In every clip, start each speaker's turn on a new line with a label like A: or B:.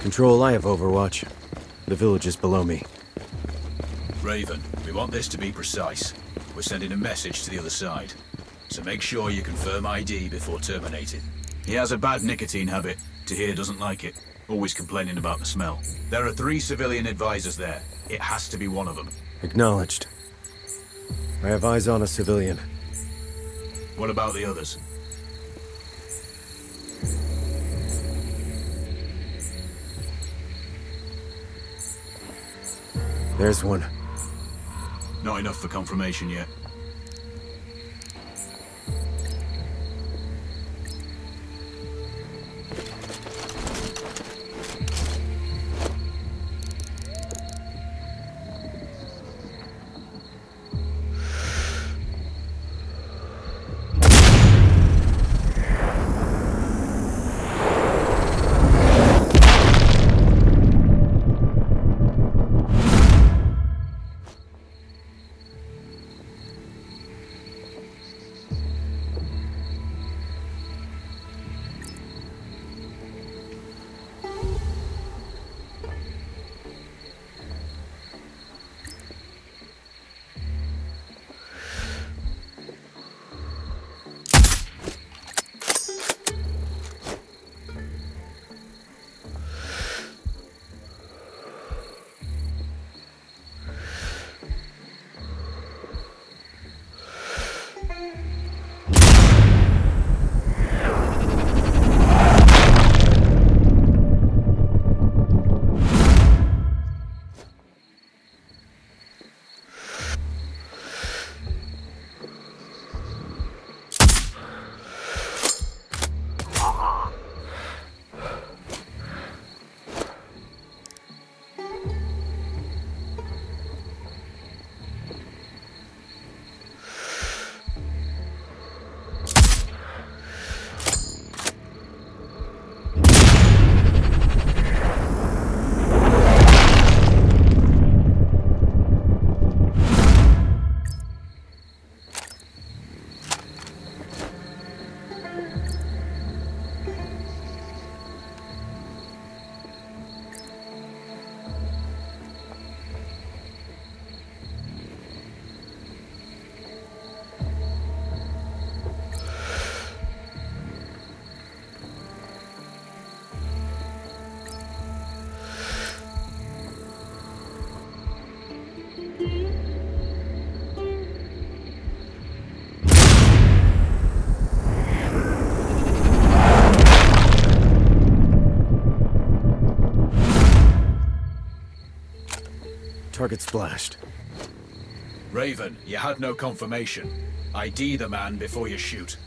A: Control, I have Overwatch. The village is below me.
B: Raven, we want this to be precise. We're sending a message to the other side. So make sure you confirm ID before terminating. He has a bad nicotine habit. Tahir doesn't like it. Always complaining about the smell. There are three civilian advisors there. It has to be one of them.
A: Acknowledged. I have eyes on a civilian.
B: What about the others?
A: There's one.
B: Not enough for confirmation yet.
A: Target splashed.
B: Raven, you had no confirmation. ID the man before you shoot.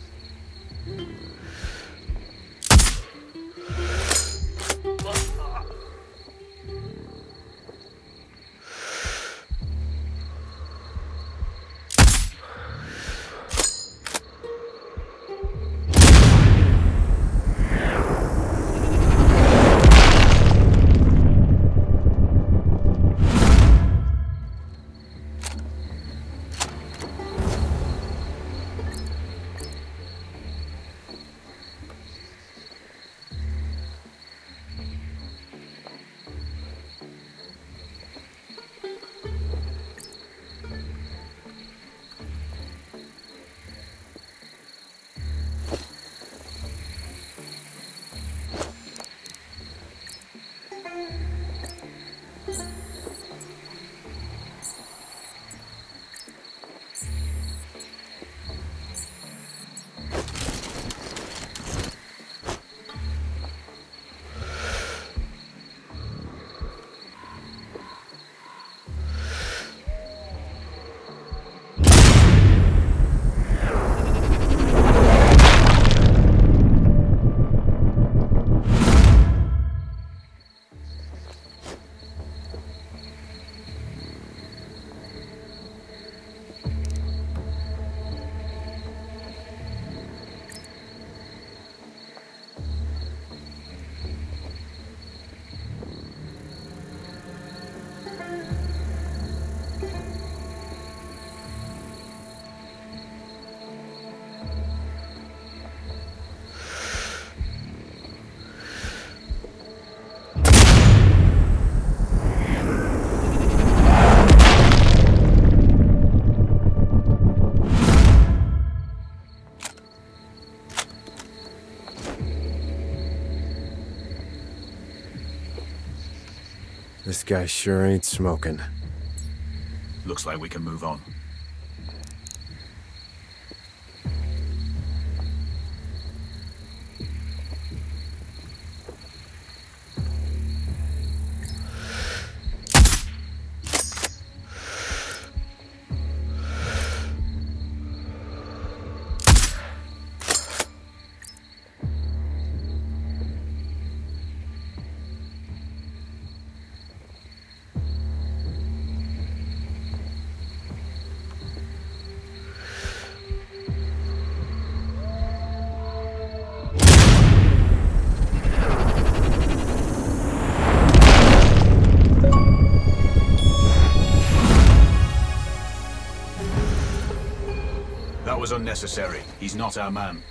A: This guy sure ain't smoking.
B: Looks like we can move on. That was unnecessary. He's not our man.